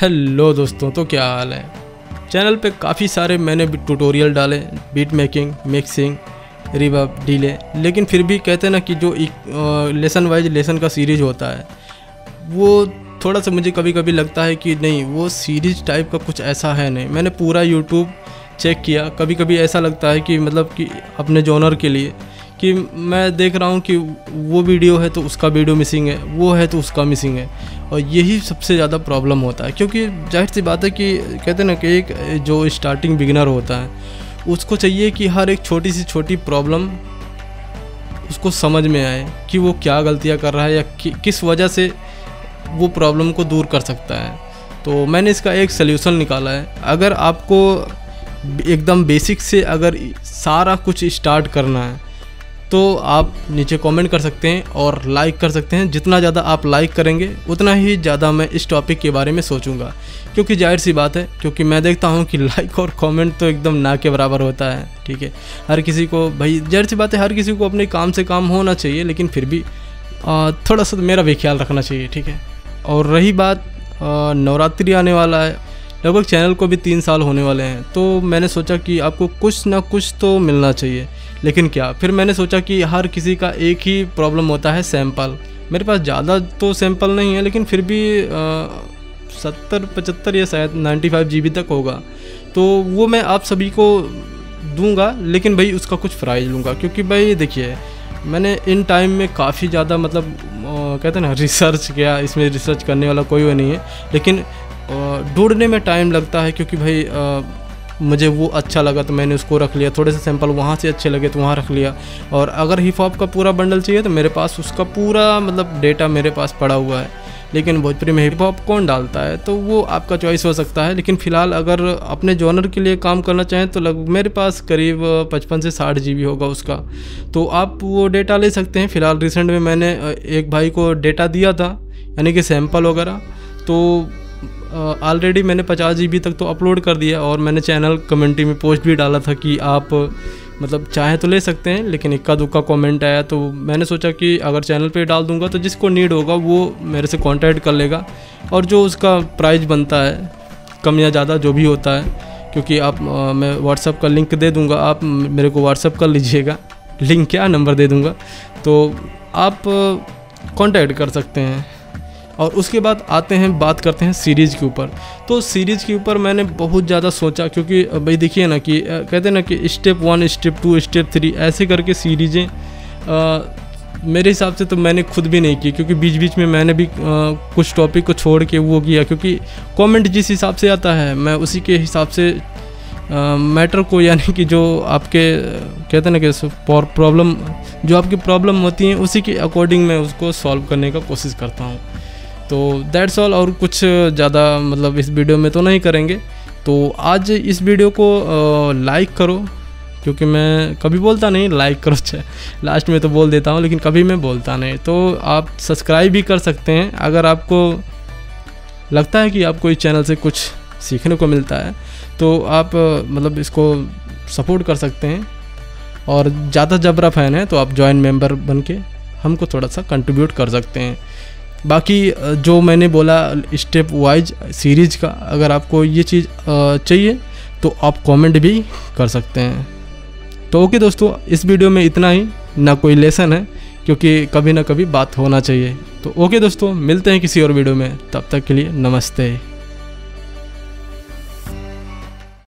Hello दोस्तों तो क्या हाल है? चैनल पे काफ़ी सारे मैंने ट्यूटोरियल डाले beat making mixing reverb delay लेकिन फिर भी कहते हैं ना कि जो एक लेसन वाइज लेसन का सीरीज़ होता है, वो थोड़ा सा मुझे कभी कभी लगता है कि नहीं, वो सीरीज़ टाइप का कुछ ऐसा है नहीं। मैंने पूरा यूट्यूब चेक किया कभी कभी ऐसा लगता है कि मतलब कि अपने जॉनर के लिए कि मैं देख रहा हूँ कि वो वीडियो है तो उसका वीडियो मिसिंग है, वो है तो उसका मिसिंग है। और यही सबसे ज़्यादा प्रॉब्लम होता है। क्योंकि ज़ाहिर सी बात है कि कहते हैं ना कि एक जो स्टार्टिंग बिगिनर होता है उसको चाहिए कि हर एक छोटी सी छोटी प्रॉब्लम उसको समझ में आए कि वो क्या गलतियाँ कर रहा है या कि, किस वजह से वो प्रॉब्लम को दूर कर सकता है। तो मैंने इसका एक सल्यूशन निकाला है। अगर आपको एकदम बेसिक से अगर सारा कुछ स्टार्ट करना है तो आप नीचे कमेंट कर सकते हैं और लाइक कर सकते हैं। जितना ज़्यादा आप लाइक करेंगे, उतना ही ज़्यादा मैं इस टॉपिक के बारे में सोचूँगा। क्योंकि ज़ाहिर सी बात है, क्योंकि मैं देखता हूँ कि लाइक और कमेंट तो एकदम ना के बराबर होता है, ठीक है? हर किसी को, भाई, ज़ाहिर सी बात है, हर किसी को अपने काम से काम होना चाहिए, लेकिन फिर भी थोड़ा सा मेरा भी ख्याल रखना चाहिए, ठीक है? और रही बात नवरात्रि आने वाला है लगभग चैनल को भी तीन साल होने वाले हैं तो मैंने सोचा कि आपको कुछ ना कुछ तो मिलना चाहिए। लेकिन क्या? फिर मैंने सोचा कि हर किसी का एक ही प्रॉब्लम होता है, सैंपल। मेरे पास ज़्यादा तो सैंपल नहीं है, लेकिन फिर भी सत्तर, पचहत्तर या शायद नाइन्टी फाइव जी तक होगा। तो वो मैं आप सभी को दूँगा, लेकिन भाई उसका कुछ प्राइज लूँगा, क्योंकि भाई देखिए, मैंने इन टाइम में काफ़ी ज़्यादा मतलब कहते हैं ना, रिसर्च किया, इसमें रिसर्च करने वाला कोई वो नहीं है। लेकिन ढूँढने में टाइम लगता है क्योंकि भाई मुझे वो अच्छा लगा तो मैंने उसको रख लिया। थोड़े से सैंपल वहाँ से अच्छे लगे तो वहाँ रख लिया। और अगर हिप हॉप का पूरा बंडल चाहिए तो मेरे पास उसका पूरा मतलब डेटा मेरे पास पड़ा हुआ है। लेकिन भोजपुरी में हिप हॉप कौन डालता है? तो वो आपका चॉइस हो सकता है। लेकिन फ़िलहाल अगर अपने जॉनर के लिए काम करना चाहें तो लग, मेरे पास करीब पचपन से साठ जी होगा उसका। तो आप वो डेटा ले सकते हैं। फ़िलहाल रिसेंट में मैंने एक भाई को डेटा दिया था, यानी कि सैंपल वगैरह। तो ऑलरेडी मैंने पचास जी तक तो अपलोड कर दिया और मैंने चैनल कम्युनिटी में पोस्ट भी डाला था कि आप मतलब चाहे तो ले सकते हैं लेकिन इक्का दुक्का कमेंट आया तो मैंने सोचा कि अगर चैनल पे डाल दूँगा तो जिसको नीड होगा वो मेरे से कांटेक्ट कर लेगा। और जो उसका प्राइस बनता है कम या ज़्यादा जो भी होता है क्योंकि आप आ, मैं व्हाट्सअप का लिंक दे दूँगा आप मेरे को व्हाट्सअप कर लीजिएगा। लिंक क्या? नंबर दे दूँगा। तो आप कांटेक्ट कर सकते हैं। और उसके बाद आते हैं बात करते हैं सीरीज़ के ऊपर। तो सीरीज़ के ऊपर मैंने बहुत ज़्यादा सोचा क्योंकि भाई देखिए ना कि कहते हैं ना कि step one step two step three ऐसे करके सीरीज़ें मेरे हिसाब से तो मैंने खुद भी नहीं की क्योंकि बीच बीच में मैंने भी आ, कुछ टॉपिक को छोड़ के वो किया क्योंकि कमेंट जिस हिसाब से आता है मैं उसी के हिसाब से मैटर को यानी कि जो आपके कहते हैं ना कि प्रॉब्लम जो आपकी प्रॉब्लम होती हैं उसी के अकॉर्डिंग मैं उसको सॉल्व करने का कोशिश करता हूँ। तो दैट्स ऑल और कुछ ज़्यादा मतलब इस वीडियो में तो नहीं करेंगे। तो आज इस वीडियो को लाइक करो, क्योंकि मैं कभी बोलता नहीं लाइक करो चाहे लास्ट में तो बोल देता हूँ, लेकिन कभी मैं बोलता नहीं। तो आप सब्सक्राइब भी कर सकते हैं। अगर आपको लगता है कि आपको इस चैनल से कुछ सीखने को मिलता है तो आप मतलब इसको सपोर्ट कर सकते हैं। और ज़्यादा जबरा फ़ैन है तो आप जॉइन मेंबर बन के हमको थोड़ा सा कंट्रीब्यूट कर सकते हैं। बाकी जो मैंने बोला स्टेप वाइज सीरीज़ का, अगर आपको ये चीज़ चाहिए तो आप कमेंट भी कर सकते हैं। तो ओके दोस्तों, इस वीडियो में इतना ही। ना कोई लेसन है, क्योंकि कभी ना कभी बात होना चाहिए। तो ओके दोस्तों, मिलते हैं किसी और वीडियो में। तब तक के लिए नमस्ते।